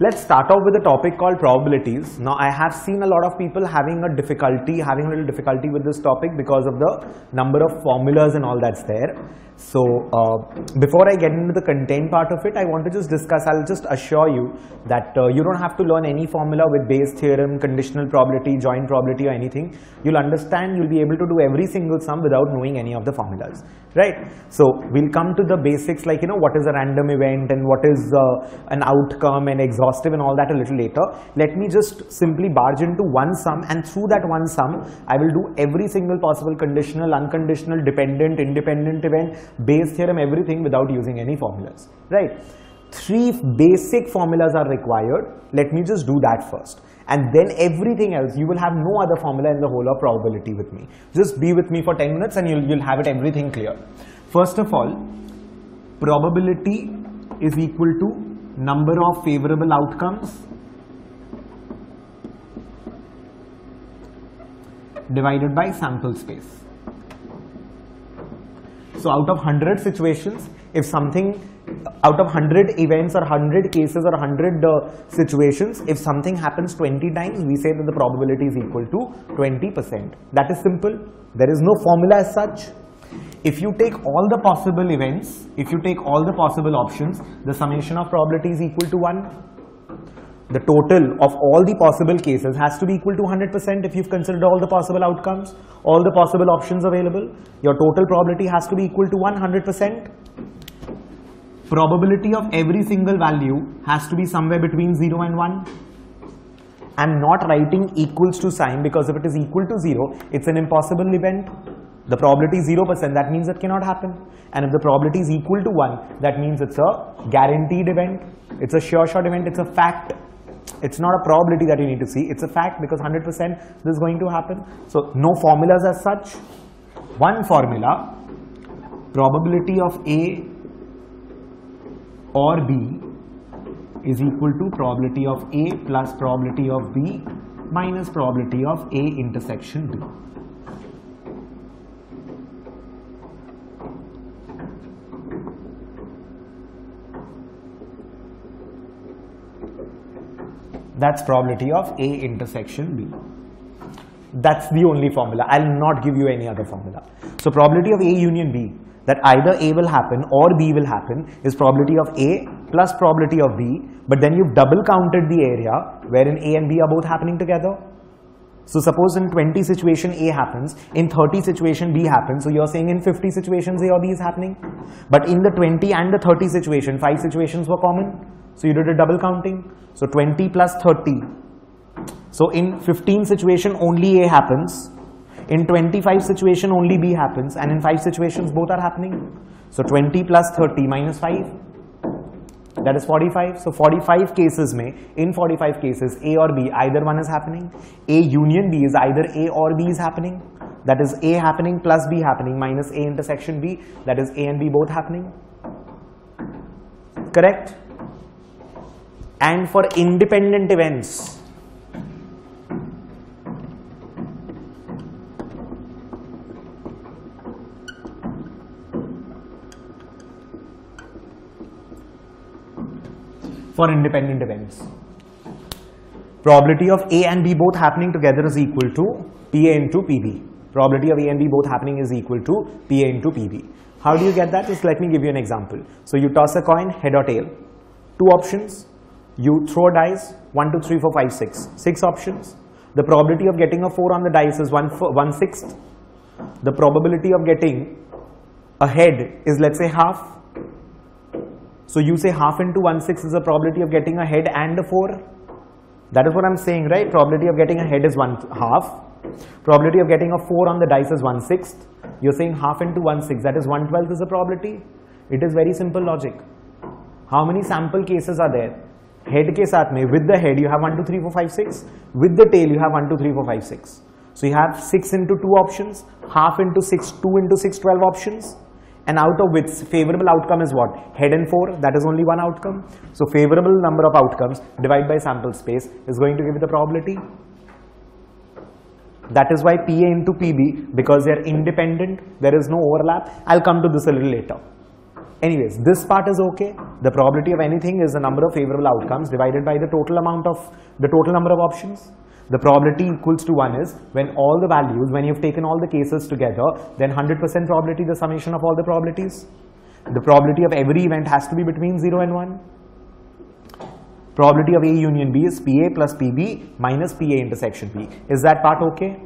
Let's start off with a topic called probabilities. Now, I have seen a lot of people having a difficulty, having a little difficulty with this topic because of the number of formulas and all that's there. So, uh, before I get into the content part of it, I want to just discuss, I'll just assure you that uh, you don't have to learn any formula with Bayes theorem, conditional probability, joint probability or anything. You'll understand, you'll be able to do every single sum without knowing any of the formulas, right? So, we'll come to the basics like, you know, what is a random event and what is uh, an outcome and exhaustive and all that a little later. Let me just simply barge into one sum and through that one sum, I will do every single possible conditional, unconditional, dependent, independent event, Bayes theorem, everything without using any formulas, right? Three basic formulas are required. Let me just do that first. And then everything else, you will have no other formula in the whole of probability with me. Just be with me for 10 minutes and you'll, you'll have it everything clear. First of all, probability is equal to number of favorable outcomes divided by sample space. So out of 100 situations, if something out of 100 events or 100 cases or 100 uh, situations, if something happens 20 times, we say that the probability is equal to 20%. That is simple. There is no formula as such. If you take all the possible events, if you take all the possible options, the summation of probability is equal to 1 the total of all the possible cases has to be equal to 100% if you've considered all the possible outcomes, all the possible options available. Your total probability has to be equal to 100%. Probability of every single value has to be somewhere between 0 and 1. I'm not writing equals to sign because if it is equal to 0, it's an impossible event. The probability is 0%, that means it cannot happen. And if the probability is equal to 1, that means it's a guaranteed event. It's a sure shot event, it's a fact. It's not a probability that you need to see, it's a fact because 100% this is going to happen. So no formulas as such. One formula, probability of A or B is equal to probability of A plus probability of B minus probability of A intersection B. That's probability of A intersection B. That's the only formula. I'll not give you any other formula. So probability of A union B, that either A will happen or B will happen, is probability of A plus probability of B, but then you've double counted the area wherein A and B are both happening together. So suppose in 20 situation A happens, in 30 situation B happens, so you're saying in 50 situations A or B is happening. But in the 20 and the 30 situation, 5 situations were common. So you did a double counting. So 20 plus 30. So in 15 situation only A happens. In 25 situation only B happens and in 5 situations both are happening. So 20 plus 30 minus 5 that is 45. So 45 cases may, in 45 cases A or B either one is happening. A union B is either A or B is happening. That is A happening plus B happening minus A intersection B that is A and B both happening. Correct? And for independent events for independent events. Probability of A and B both happening together is equal to PA into PB. Probability of A and B both happening is equal to PA into PB. How do you get that? Just let me give you an example. So you toss a coin, head or tail. Two options. You throw a dice, 1, 2, 3, 4, 5, 6. 6 options. The probability of getting a 4 on the dice is 1, 1 sixth. The probability of getting a head is let's say half so you say half into 1 6 is the probability of getting a head and a 4. That is what I'm saying, right? Probability of getting a head is 1 half. Probability of getting a 4 on the dice is 1 sixth. You're saying half into 1 6. That is 1 12th is the probability. It is very simple logic. How many sample cases are there? Head ke saath mein, with the head you have 1, 2, 3, 4, 5, 6. With the tail you have 1, 2, 3, 4, 5, 6. So you have 6 into 2 options, half into 6, 2 into 6, 12 options and out of which favorable outcome is what? Head and 4, that is only one outcome. So favorable number of outcomes divided by sample space is going to give you the probability. That is why PA into PB, because they are independent, there is no overlap. I'll come to this a little later. Anyways, this part is okay. The probability of anything is the number of favorable outcomes divided by the total amount of the total number of options. The probability equals to 1 is when all the values, when you've taken all the cases together, then 100% probability the summation of all the probabilities. The probability of every event has to be between 0 and 1. Probability of A union B is PA plus PB minus PA intersection P. Is that part okay?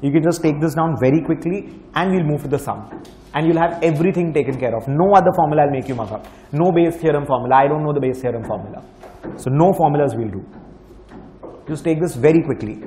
You can just take this down very quickly and we'll move to the sum. And you'll have everything taken care of. No other formula I'll make you muck up. No Bayes theorem formula. I don't know the Bayes theorem formula. So no formulas will do. Just take this very quickly.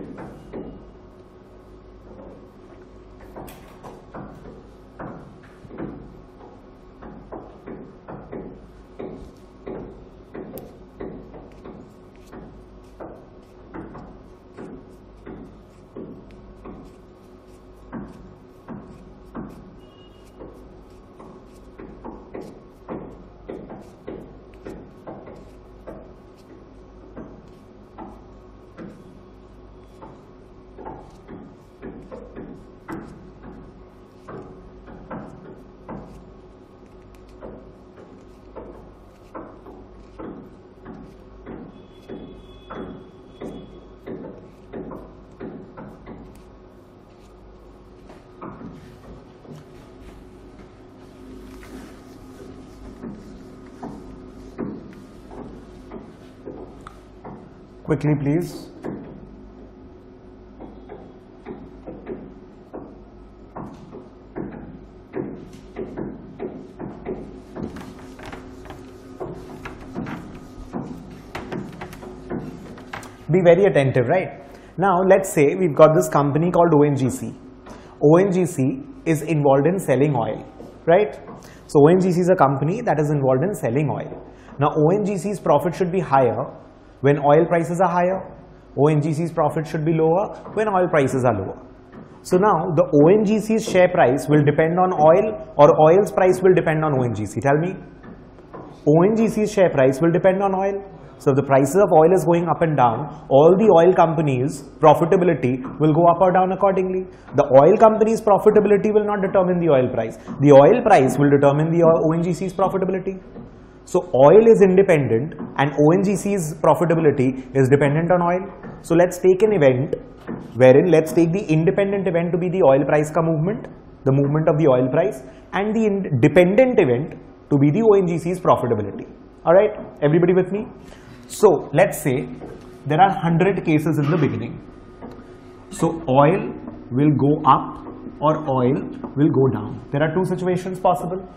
Quickly, please. Be very attentive, right? Now, let's say we've got this company called ONGC. ONGC is involved in selling oil, right? So, ONGC is a company that is involved in selling oil. Now, ONGC's profit should be higher when oil prices are higher. ONGC's profit should be lower when oil prices are lower. So now the ONGC's share price will depend on oil or oil's price will depend on ONGC. Tell me. ONGC's share price will depend on oil. So if the prices of oil is going up and down, all the oil companies' profitability will go up or down accordingly. The oil company's profitability will not determine the oil price. The oil price will determine the ONGC's profitability. So oil is independent and ONGC's profitability is dependent on oil. So let's take an event wherein let's take the independent event to be the oil price ka movement, the movement of the oil price and the dependent event to be the ONGC's profitability. Alright, everybody with me? So let's say there are 100 cases in the beginning. So oil will go up or oil will go down. There are two situations possible.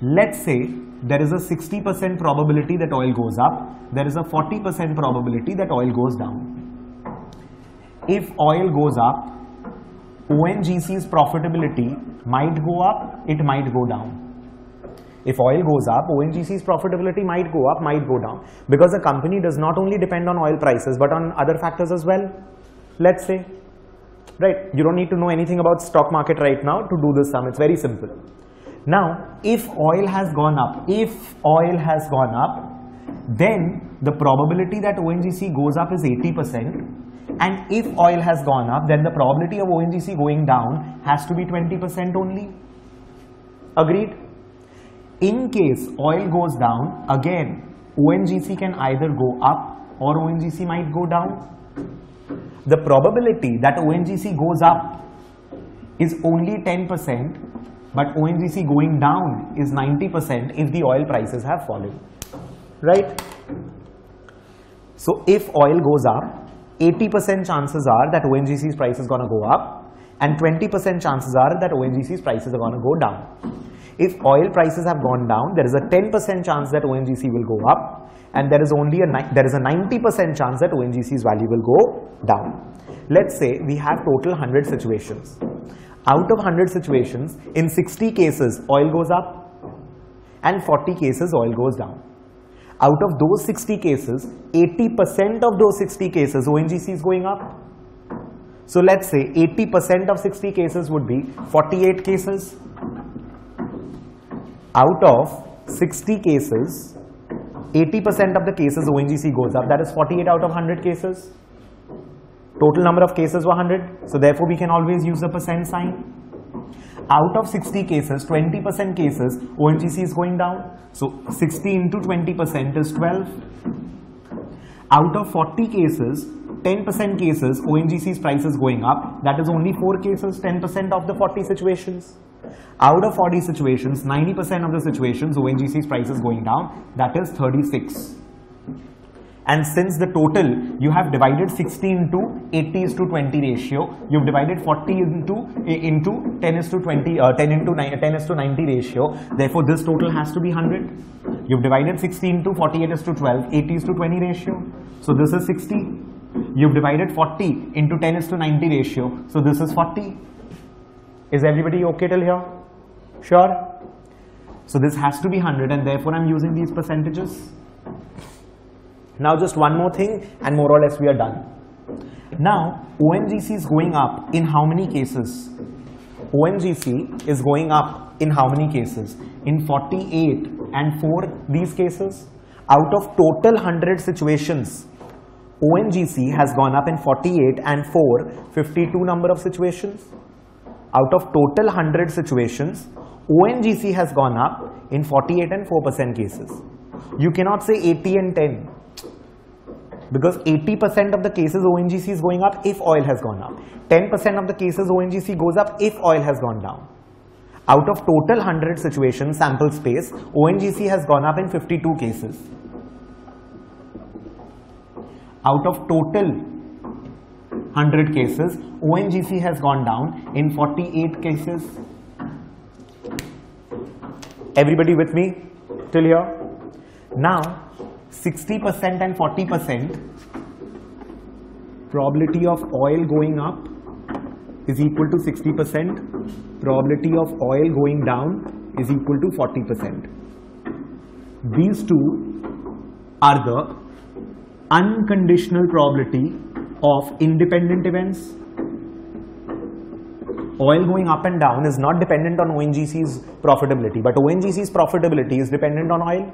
Let's say there is a 60% probability that oil goes up, there is a 40% probability that oil goes down. If oil goes up, ONGC's profitability might go up, it might go down. If oil goes up, ONGC's profitability might go up, might go down. Because the company does not only depend on oil prices, but on other factors as well. Let's say, right, you don't need to know anything about stock market right now to do this sum. It's very simple. Now, if oil has gone up, if oil has gone up, then the probability that ONGC goes up is 80%. And if oil has gone up, then the probability of ONGC going down has to be 20% only. Agreed? In case oil goes down, again, ONGC can either go up or ONGC might go down. The probability that ONGC goes up is only 10% but ONGC going down is 90% if the oil prices have fallen, right? So if oil goes up, 80% chances are that ONGC's price is going to go up and 20% chances are that ONGC's prices are going to go down. If oil prices have gone down, there is a 10% chance that ONGC will go up and there is only a there is a 90% chance that ONGC's value will go down. Let's say we have total 100 situations out of 100 situations, in 60 cases, oil goes up and 40 cases, oil goes down. Out of those 60 cases, 80% of those 60 cases, ONGC is going up. So let's say 80% of 60 cases would be 48 cases. Out of 60 cases, 80% of the cases ONGC goes up. That is 48 out of 100 cases. Total number of cases were 100. So therefore, we can always use the percent sign. out of 60 cases, 20% cases, ONGC is going down. So 60 into 20% is 12. Out of 40 cases, 10% cases, ONGC's price is going up. That is only 4 cases, 10% of the 40 situations. Out of 40 situations, 90% of the situations, ONGC's price is going down. That is 36 and since the total you have divided 60 into 80 is to 20 ratio. You've divided 40 into into 10 is to 20 uh, 10 into 9, 10 is to 90 ratio. Therefore this total has to be 100 you've divided 60 into 48 is to 12 80 is to 20 ratio. So this is 60 you've divided 40 into 10 is to 90 ratio. So this is 40 is everybody okay till here? Sure? So this has to be 100 and therefore i'm using these percentages now just one more thing and more or less we are done. Now ONGC is going up in how many cases? ONGC is going up in how many cases? In 48 and 4 these cases. Out of total 100 situations, ONGC has gone up in 48 and 4, 52 number of situations. Out of total 100 situations, ONGC has gone up in 48 and 4% cases. You cannot say 80 and 10 because 80% of the cases ONGC is going up if oil has gone up. 10% of the cases ONGC goes up if oil has gone down. Out of total 100 situations sample space, ONGC has gone up in 52 cases. Out of total 100 cases, ONGC has gone down in 48 cases. Everybody with me till here? Now, 60% and 40% probability of oil going up is equal to 60%, probability of oil going down is equal to 40%. These two are the unconditional probability of independent events. Oil going up and down is not dependent on ONGC's profitability, but ONGC's profitability is dependent on oil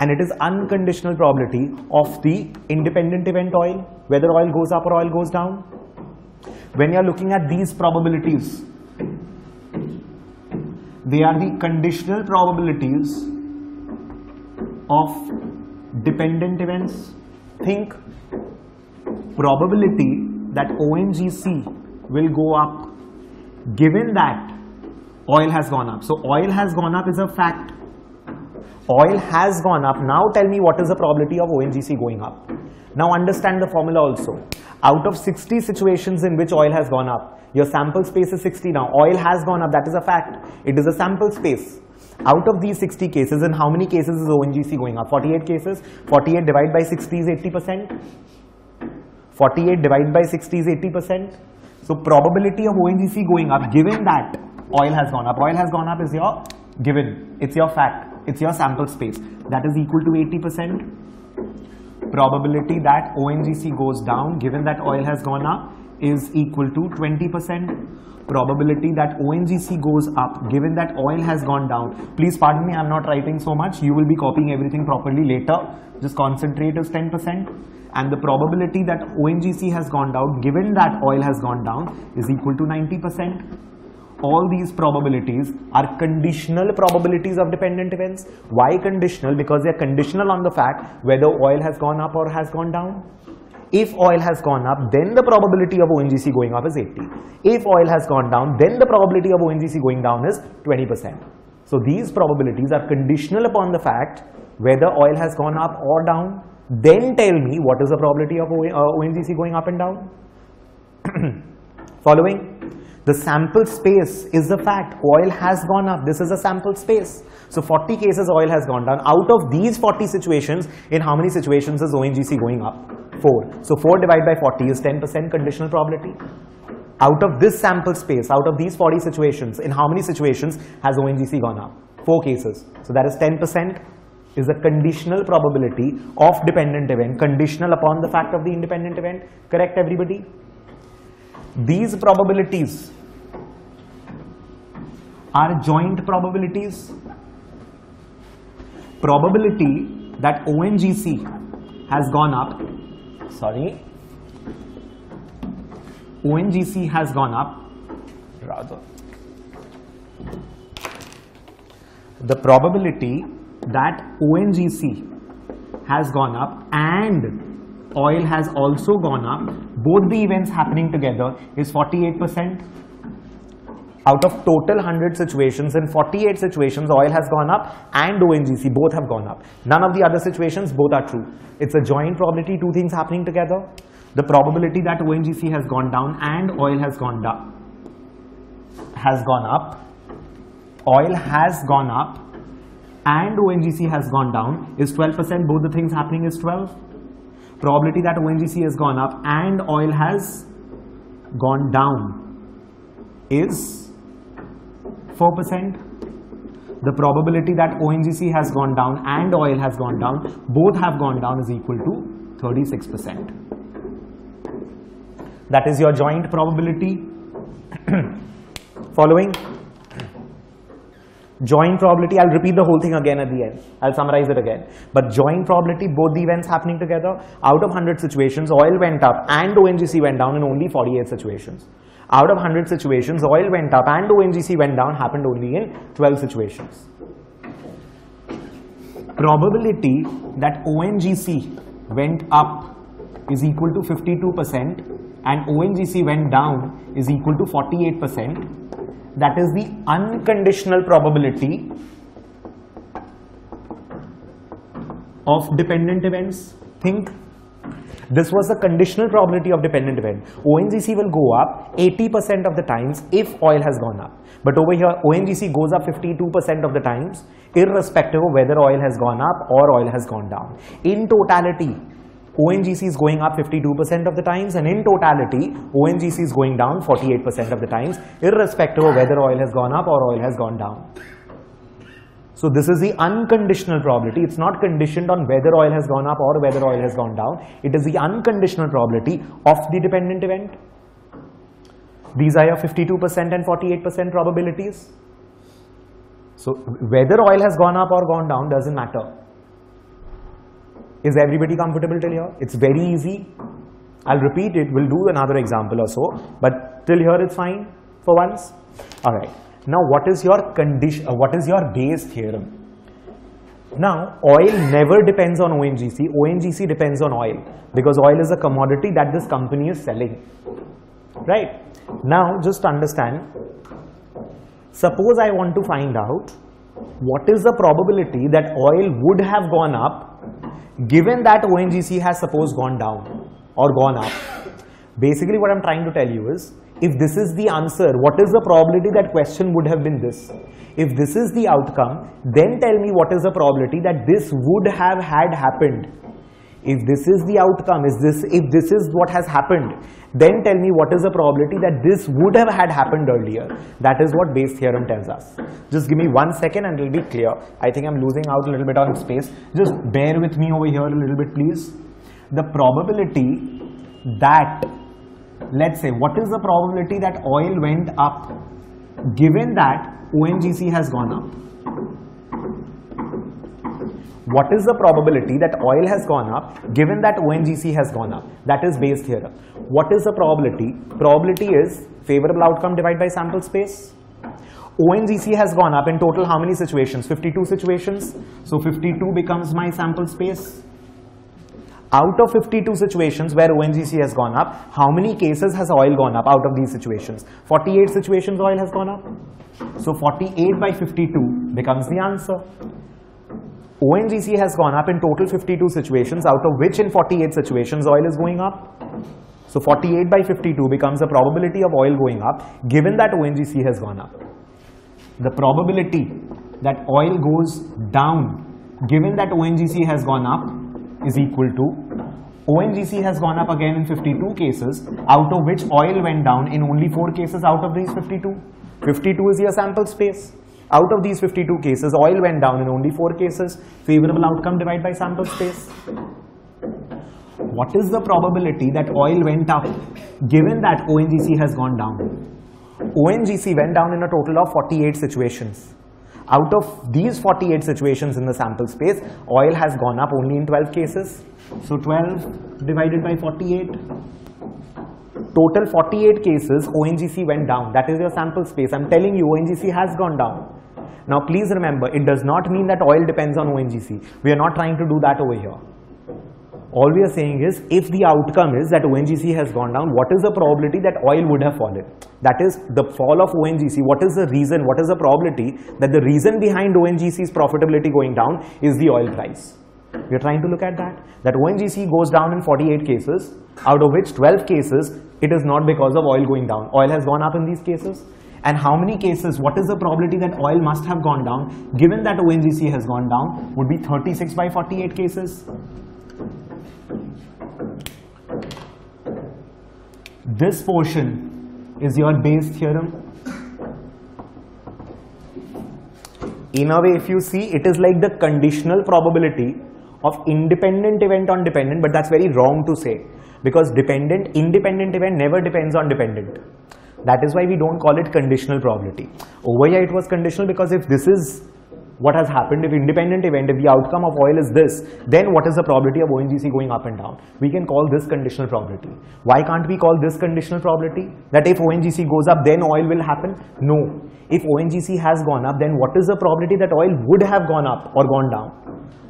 and it is unconditional probability of the independent event oil, whether oil goes up or oil goes down. When you are looking at these probabilities, they are the conditional probabilities of dependent events. Think probability that ONGC will go up given that oil has gone up. So oil has gone up is a fact oil has gone up. Now tell me what is the probability of ONGC going up. Now understand the formula also. Out of 60 situations in which oil has gone up, your sample space is 60 now. Oil has gone up, that is a fact. It is a sample space. Out of these 60 cases, in how many cases is ONGC going up? 48 cases. 48 divided by 60 is 80%. 48 divided by 60 is 80%. So probability of ONGC going up given that oil has gone up. Oil has gone up is your given. It's your fact it's your sample space. That is equal to 80% probability that ONGC goes down given that oil has gone up is equal to 20% probability that ONGC goes up given that oil has gone down. Please pardon me I'm not writing so much. You will be copying everything properly later. Just concentrate is 10% and the probability that ONGC has gone down given that oil has gone down is equal to 90% all these probabilities are conditional probabilities of dependent events. Why conditional? Because they are conditional on the fact whether oil has gone up or has gone down. If oil has gone up, then the probability of ONGC going up is 80. If oil has gone down, then the probability of ONGC going down is 20%. So these probabilities are conditional upon the fact whether oil has gone up or down. Then tell me what is the probability of ONGC going up and down. Following? The sample space is the fact. Oil has gone up. This is a sample space. So 40 cases oil has gone down. Out of these 40 situations, in how many situations is ONGC going up? 4. So 4 divided by 40 is 10% conditional probability. Out of this sample space, out of these 40 situations, in how many situations has ONGC gone up? 4 cases. So that is 10% is a conditional probability of dependent event, conditional upon the fact of the independent event. Correct everybody? These probabilities are joint probabilities. Probability that ONGC has gone up, sorry, ONGC has gone up, rather, the probability that ONGC has gone up and oil has also gone up, both the events happening together is 48%. Out of total 100 situations, in 48 situations, oil has gone up and ONGC both have gone up. None of the other situations, both are true. It's a joint probability, two things happening together. The probability that ONGC has gone down and oil has gone down has gone up. Oil has gone up and ONGC has gone down is 12%. Both the things happening is 12. Probability that ONGC has gone up and oil has gone down is 4%. The probability that ONGC has gone down and oil has gone down, both have gone down is equal to 36%. That is your joint probability. Following joint probability, I'll repeat the whole thing again at the end. I'll summarize it again. But joint probability, both the events happening together, out of 100 situations, oil went up and ONGC went down in only 48 situations. Out of 100 situations, oil went up and ONGC went down happened only in 12 situations. Probability that ONGC went up is equal to 52% and ONGC went down is equal to 48% that is the unconditional probability of dependent events. Think this was the conditional probability of dependent event. ONGC will go up 80% of the times if oil has gone up. But over here, ONGC goes up 52% of the times irrespective of whether oil has gone up or oil has gone down. In totality, ONGC is going up 52% of the times and in totality ONGC is going down 48% of the times irrespective of whether oil has gone up or oil has gone down. So this is the unconditional probability. It's not conditioned on whether oil has gone up or whether oil has gone down. It is the unconditional probability of the dependent event. These are your 52% and 48% probabilities. So whether oil has gone up or gone down doesn't matter. Is everybody comfortable till here? It's very easy. I'll repeat it. We'll do another example or so. But till here it's fine for once. All right. Now what is your condition? Uh, what is your Bayes theorem? Now oil never depends on ONGC. ONGC depends on oil because oil is a commodity that this company is selling. Right. Now just understand. Suppose I want to find out what is the probability that oil would have gone up given that ONGC has suppose gone down or gone up. Basically what I'm trying to tell you is, if this is the answer, what is the probability that question would have been this? If this is the outcome, then tell me what is the probability that this would have had happened. If this is the outcome, is this if this is what has happened, then tell me what is the probability that this would have had happened earlier. That is what Bayes theorem tells us. Just give me one second and it will be clear. I think I'm losing out a little bit on space. Just bear with me over here a little bit please. The probability that, let's say, what is the probability that oil went up given that ONGC has gone up? what is the probability that oil has gone up given that ONGC has gone up? That is Bayes theorem. What is the probability? Probability is favorable outcome divided by sample space. ONGC has gone up in total how many situations? 52 situations. So 52 becomes my sample space. Out of 52 situations where ONGC has gone up, how many cases has oil gone up out of these situations? 48 situations oil has gone up. So 48 by 52 becomes the answer. ONGC has gone up in total 52 situations, out of which in 48 situations oil is going up. So 48 by 52 becomes the probability of oil going up given that ONGC has gone up. The probability that oil goes down given that ONGC has gone up is equal to ONGC has gone up again in 52 cases out of which oil went down in only 4 cases out of these 52. 52 is your sample space. Out of these 52 cases, oil went down in only 4 cases. Favorable outcome divided by sample space. What is the probability that oil went up given that ONGC has gone down? ONGC went down in a total of 48 situations. Out of these 48 situations in the sample space, oil has gone up only in 12 cases. So 12 divided by 48 total 48 cases ONGC went down that is your sample space I'm telling you ONGC has gone down Now please remember, it does not mean that oil depends on ONGC. We are not trying to do that over here. All we are saying is, if the outcome is that ONGC has gone down, what is the probability that oil would have fallen? That is the fall of ONGC. What is the reason, what is the probability that the reason behind ONGC's profitability going down is the oil price? We are trying to look at that. That ONGC goes down in 48 cases, out of which 12 cases, it is not because of oil going down. Oil has gone up in these cases. And how many cases, what is the probability that oil must have gone down, given that ONGC has gone down, would be 36 by 48 cases. This portion is your Bayes theorem. In a way, if you see, it is like the conditional probability of independent event on dependent, but that's very wrong to say because dependent, independent event never depends on dependent. That is why we don't call it conditional probability. Over here it was conditional because if this is what has happened, if independent event, if the outcome of oil is this, then what is the probability of ONGC going up and down? We can call this conditional probability. Why can't we call this conditional probability? That if ONGC goes up, then oil will happen? No. If ONGC has gone up, then what is the probability that oil would have gone up or gone down?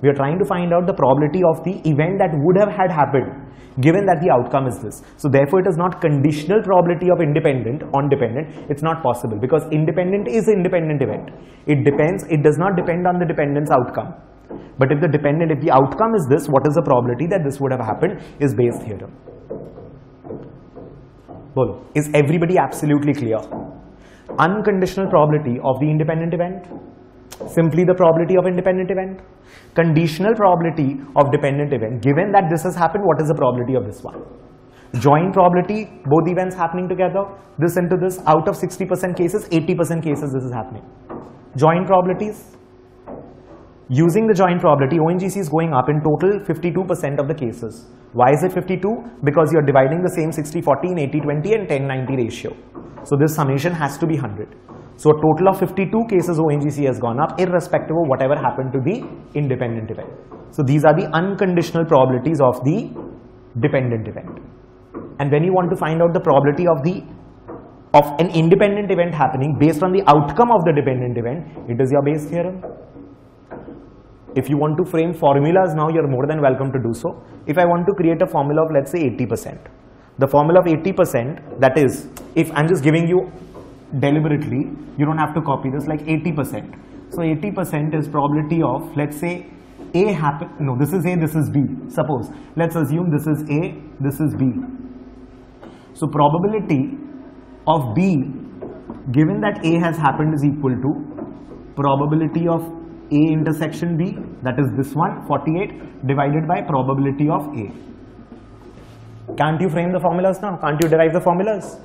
We are trying to find out the probability of the event that would have had happened given that the outcome is this. So therefore it is not conditional probability of independent on dependent. It's not possible because independent is independent event. It depends, it does not depend on the dependent's outcome. But if the dependent, if the outcome is this, what is the probability that this would have happened is Bayes theorem. Is everybody absolutely clear? Unconditional probability of the independent event simply the probability of independent event. Conditional probability of dependent event. Given that this has happened, what is the probability of this one? Joint probability, both events happening together, this into this, out of 60% cases, 80% cases this is happening. Joint probabilities, using the joint probability, ONGC is going up in total 52% of the cases. Why is it 52? Because you are dividing the same 60-40 in 80-20 and 10-90 ratio. So this summation has to be 100. So a total of 52 cases ONGC has gone up irrespective of whatever happened to the independent event. So these are the unconditional probabilities of the dependent event. And when you want to find out the probability of the of an independent event happening based on the outcome of the dependent event, it is your Bayes theorem. If you want to frame formulas now, you're more than welcome to do so. If I want to create a formula of let's say 80%, the formula of 80% that is, if I'm just giving you deliberately, you don't have to copy this like 80%. So 80% is probability of, let's say, A happen, no, this is A, this is B. Suppose, let's assume this is A, this is B. So probability of B, given that A has happened is equal to probability of A intersection B, that is this one, 48, divided by probability of A. Can't you frame the formulas now? Can't you derive the formulas?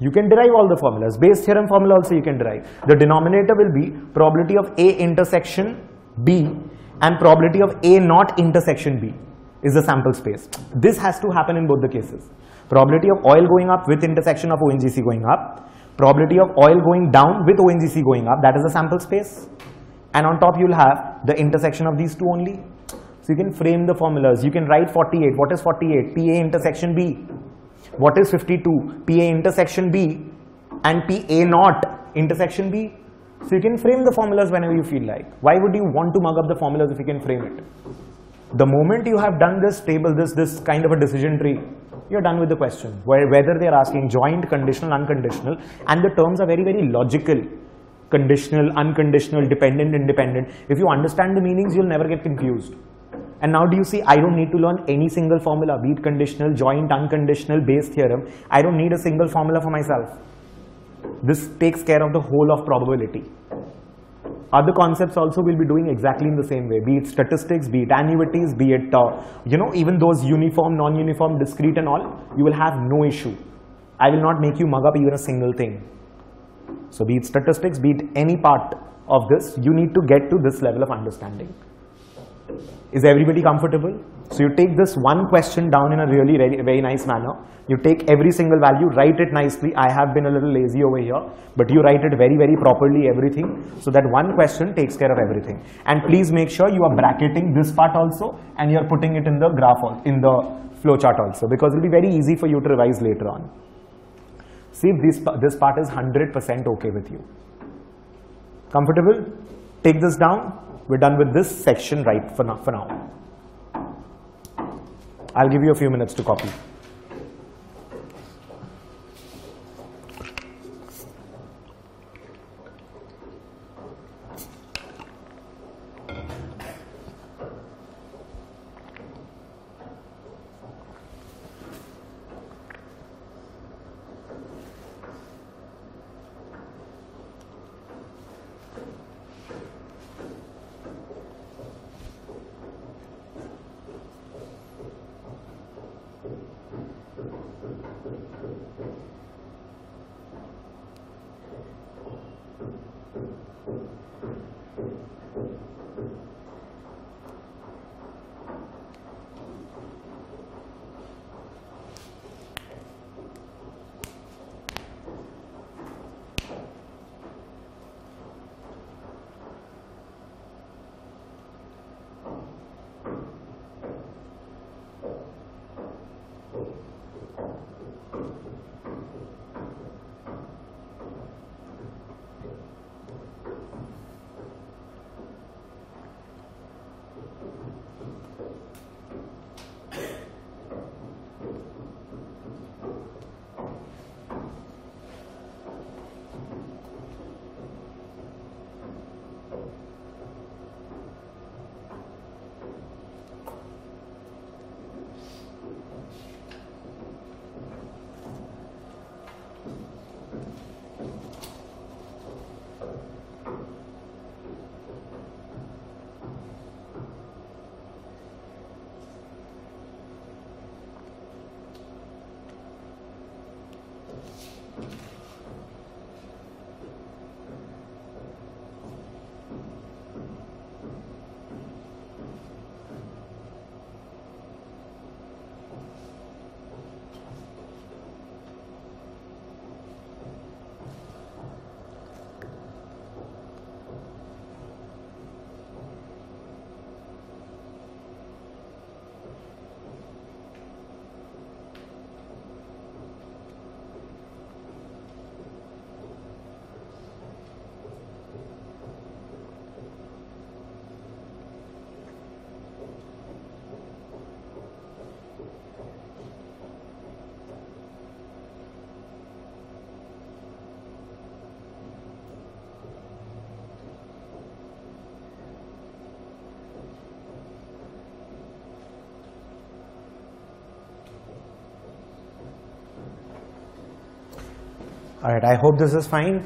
You can derive all the formulas. Bayes theorem formula also you can derive. The denominator will be probability of A intersection B and probability of A not intersection B is the sample space. This has to happen in both the cases. Probability of oil going up with intersection of ONGC going up. Probability of oil going down with ONGC going up. That is the sample space. And on top you will have the intersection of these two only. So you can frame the formulas. You can write 48. What is 48? PA intersection B. What is 52? PA intersection B and PA not intersection B. So you can frame the formulas whenever you feel like. Why would you want to mug up the formulas if you can frame it? The moment you have done this table, this, this kind of a decision tree, you're done with the question. Whether they're asking joint, conditional, unconditional, and the terms are very, very logical. Conditional, unconditional, dependent, independent. If you understand the meanings, you'll never get confused. And now do you see, I don't need to learn any single formula, be it conditional, joint, unconditional, Bayes theorem. I don't need a single formula for myself. This takes care of the whole of probability. Other concepts also will be doing exactly in the same way, be it statistics, be it annuities, be it, uh, you know, even those uniform, non-uniform, discrete and all, you will have no issue. I will not make you mug up even a single thing. So be it statistics, be it any part of this, you need to get to this level of understanding. Is everybody comfortable? So you take this one question down in a really very, nice manner. You take every single value, write it nicely. I have been a little lazy over here, but you write it very, very properly, everything. So that one question takes care of everything. And please make sure you are bracketing this part also and you're putting it in the graph, in the flowchart also, because it'll be very easy for you to revise later on. See if this, this part is 100% okay with you. Comfortable? Take this down. We're done with this section right for now. For now. I'll give you a few minutes to copy. All right, I hope this is fine.